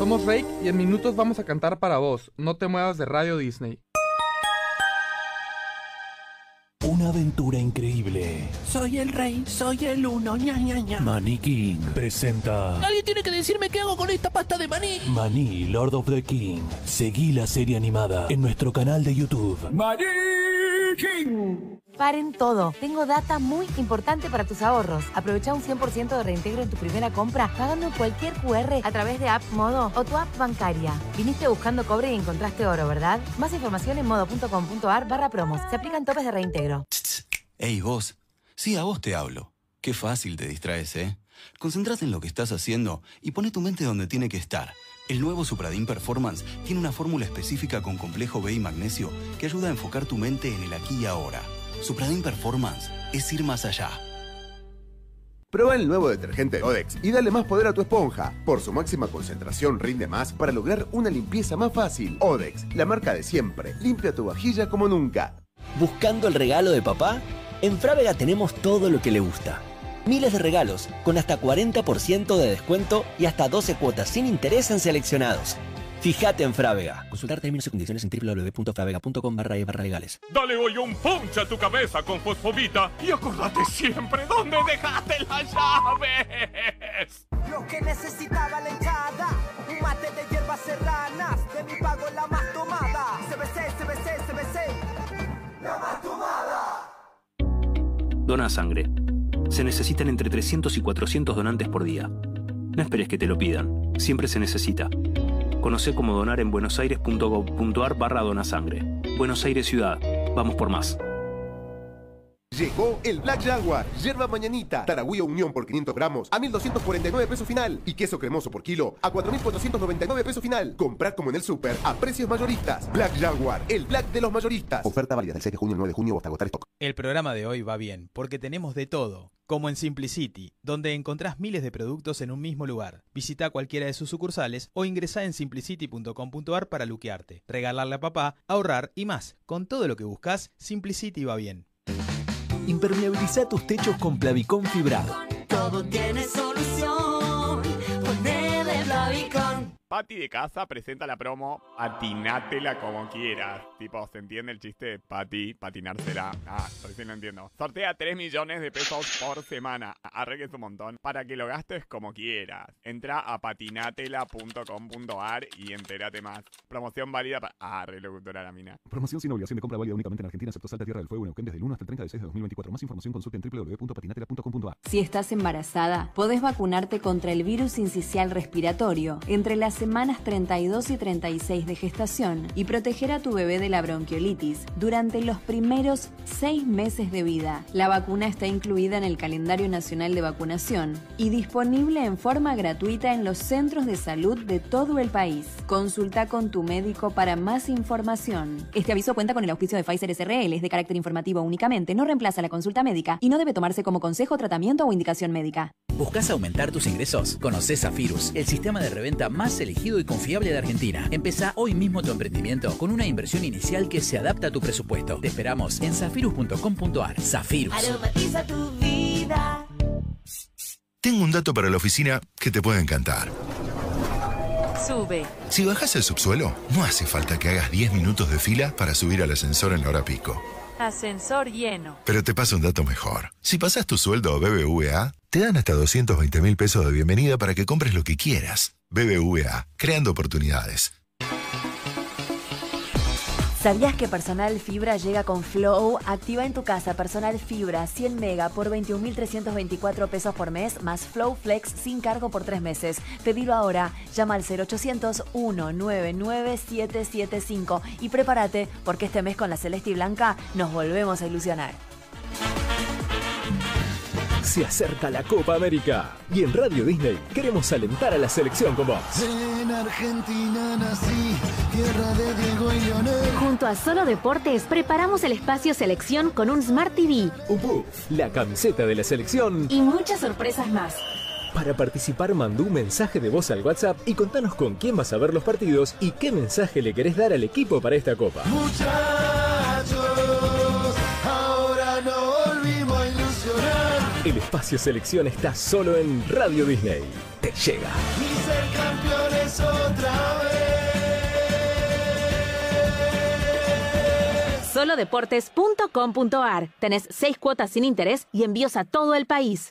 Somos Rake y en minutos vamos a cantar para vos. No te muevas de Radio Disney. Una aventura increíble. Soy el rey, soy el uno, ña, ña, ña. Maní King presenta Alguien tiene que decirme qué hago con esta pasta de maní. Maní Lord of the King. Seguí la serie animada en nuestro canal de YouTube. Maní King. Paren todo. Tengo data muy importante para tus ahorros. Aprovecha un 100% de reintegro en tu primera compra pagando cualquier QR a través de App Modo o tu app bancaria. Viniste buscando cobre y encontraste oro, ¿verdad? Más información en modo.com.ar barra promos. Se aplican topes de reintegro. Ey, vos. Sí, a vos te hablo. Qué fácil te distraes, ¿eh? Concentrate en lo que estás haciendo y pone tu mente donde tiene que estar. El nuevo Supradin Performance tiene una fórmula específica con complejo B y magnesio que ayuda a enfocar tu mente en el aquí y ahora. Supradin Performance es ir más allá. Prueba el nuevo detergente Odex y dale más poder a tu esponja. Por su máxima concentración rinde más para lograr una limpieza más fácil. Odex, la marca de siempre. Limpia tu vajilla como nunca. ¿Buscando el regalo de papá? En Frávega tenemos todo lo que le gusta. Miles de regalos, con hasta 40% de descuento y hasta 12 cuotas sin interés en seleccionados. Fíjate en Frávega. Consultar términos y condiciones en www.fravega.com barra e barra legales. Dale hoy un punch a tu cabeza con fosfobita y acordate siempre dónde dejaste las llaves. Lo que necesitaba la hinchada, un mate de hierbas serranas, de mi pago la más tomada. CBC, CBC, CBC, la más tomada. Dona sangre. Se necesitan entre 300 y 400 donantes por día. No esperes que te lo pidan. Siempre se necesita. Conoce cómo donar en buenosaires.gov.ar barra donasangre. Buenos Aires Ciudad. Vamos por más. Llegó el Black Jaguar, yerba mañanita, taragüía unión por 500 gramos a 1.249 pesos final y queso cremoso por kilo a 4.499 pesos final. Comprar como en el súper a precios mayoristas. Black Jaguar, el Black de los mayoristas. Oferta válida del 6 de junio al 9 de junio hasta agotar stock. El programa de hoy va bien porque tenemos de todo, como en Simplicity, donde encontrás miles de productos en un mismo lugar. Visita cualquiera de sus sucursales o ingresá en simplicity.com.ar para luquearte, regalarle a papá, ahorrar y más. Con todo lo que buscas, Simplicity va bien. Impermeabiliza tus techos con Plavicón fibrado. Todo tiene solución. Ponele Plavicón. Pati de casa presenta la promo Patinátela como quieras. Tipo, ¿se entiende el chiste? Pati, patinársela. Ah, recién lo entiendo. Sortea 3 millones de pesos por semana. Arregles un montón. Para que lo gastes como quieras. Entra a patinatela.com.ar y entérate más. Promoción válida para. Ah, re locutora la mina. Promoción sin obligación de compra válida únicamente en Argentina, excepto Salta Tierra del Fuego en Neuquén desde el 1 hasta el 30 de 6 de 2024. Más información consulte en www.patinatela.com.ar. Si estás embarazada, podés vacunarte contra el virus incisional respiratorio entre las semanas 32 y 36 de gestación y proteger a tu bebé de la bronquiolitis durante los primeros seis meses de vida. La vacuna está incluida en el calendario nacional de vacunación y disponible en forma gratuita en los centros de salud de todo el país. Consulta con tu médico para más información. Este aviso cuenta con el auspicio de Pfizer SRL, es de carácter informativo únicamente, no reemplaza la consulta médica y no debe tomarse como consejo, tratamiento o indicación médica. ¿Buscas aumentar tus ingresos? Conoce Zafirus, el sistema de reventa más elegido y confiable de Argentina. Empezá hoy mismo tu emprendimiento con una inversión inicial que se adapta a tu presupuesto. Te esperamos en zafirus.com.ar. Zafirus. Aromatiza tu vida. Tengo un dato para la oficina que te puede encantar. Sube. Si bajas al subsuelo, no hace falta que hagas 10 minutos de fila para subir al ascensor en la hora pico. Ascensor lleno. Pero te paso un dato mejor. Si pasas tu sueldo a BBVA, te dan hasta 220 mil pesos de bienvenida para que compres lo que quieras. BBVA, creando oportunidades. ¿Sabías que Personal Fibra llega con Flow? Activa en tu casa Personal Fibra 100 mega por 21.324 pesos por mes, más Flow Flex sin cargo por tres meses. Pedilo ahora, llama al 0800 199 775 y prepárate porque este mes con la Celeste y Blanca nos volvemos a ilusionar. Se acerca la Copa América y en Radio Disney queremos alentar a la selección con vos. En Argentina nací, tierra de Diego y Leonel. Junto a Solo Deportes preparamos el espacio selección con un Smart TV Un puff, la camiseta de la selección. y muchas sorpresas más. Para participar mandó un mensaje de voz al WhatsApp y contanos con quién vas a ver los partidos y qué mensaje le querés dar al equipo para esta Copa. Muchachos, El espacio selección está solo en Radio Disney. Te llega. Y campeones otra vez. Solodeportes.com.ar. Tenés seis cuotas sin interés y envíos a todo el país.